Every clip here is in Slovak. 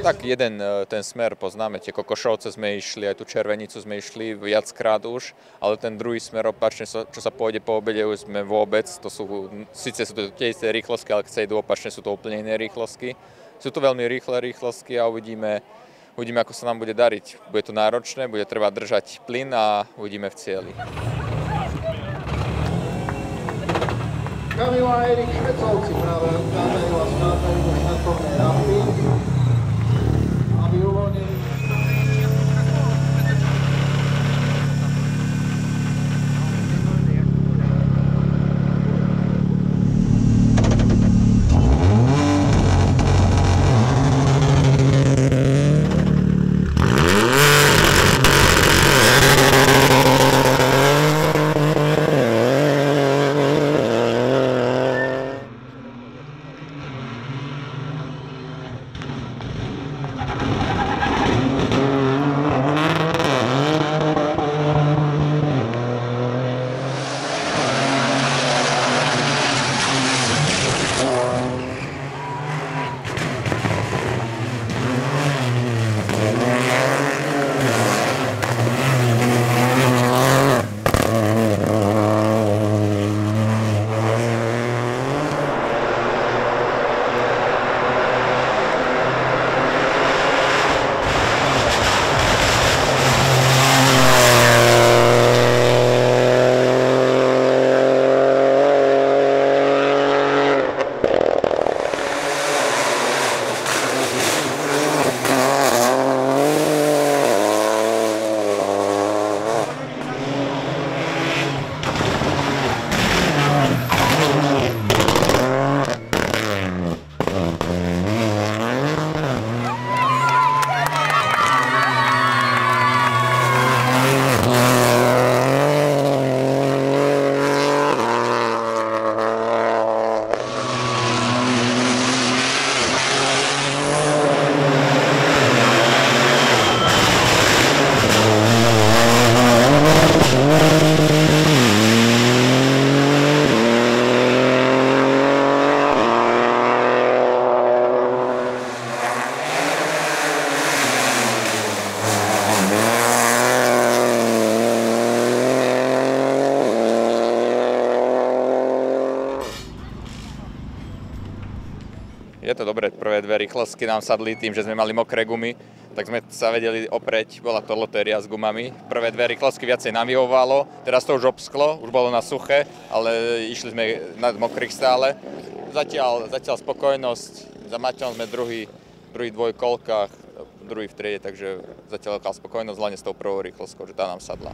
Tak jeden e, ten smer poznáme, tie Kokošovce sme išli, aj tú Červenicu sme išli viackrát už, ale ten druhý smer opačne, čo sa pôjde po obede, už sme vôbec, to sú, síce sú to tie isté rýchlosky, ale keď sa idú opačne, sú to úplne iné rýchlosky. Sú to veľmi rýchle rýchlosky a uvidíme, uvidíme, ako sa nám bude dariť. Bude to náročné, bude treba držať plyn a uvidíme v cieli. Kamila a Erik Švecovci práve odchádzajú a skátajú do štartovnej rampy, aby to dobré, prvé dve rýchlosky nám sadli tým, že sme mali mokré gumy, tak sme sa vedeli opreť, bola to lotéria s gumami. Prvé dve rýchlosky viacej nám vyhovovalo, teraz to už obsklo, už bolo na suché, ale išli sme na mokrých stále. Zatiaľ, zatiaľ spokojnosť, za Maťom sme druhý, druhý dvojkolkách, druhý v triede, takže zatiaľ veľká spokojnosť, hlavne s tou prvou rýchloskou, že tá nám sadla.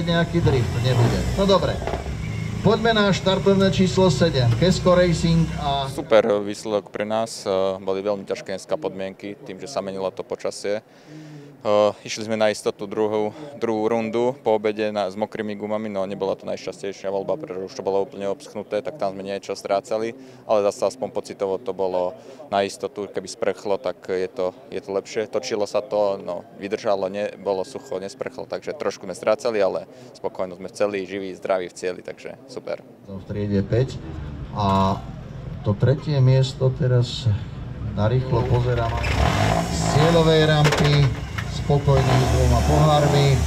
Bude nejaký drift, nebude. No dobre. Poďme na štartovné číslo 7, Kesko Racing a... Super výsledok pre nás, eh, boli veľmi ťažké dneska podmienky, tým, že sa menilo to počasie. Išli sme na istotu druhú, druhú rundu po obede na, s mokrými gumami, no nebola to najšťastnejšia voľba, pretože už to bolo úplne obschnuté, tak tam sme niečo strácali, ale zase aspoň pocitovo to bolo na istotu, keby sprchlo, tak je to, je to lepšie. Točilo sa to, no vydržalo, ne, bolo sucho, nesprchlo, takže trošku sme strácali, ale spokojno sme celí, živí, zdraví v cieli, takže super. V triede 5 a to tretie miesto teraz narýchlo pozerám z cieľovej rampy spokojný s dvoma pohármi.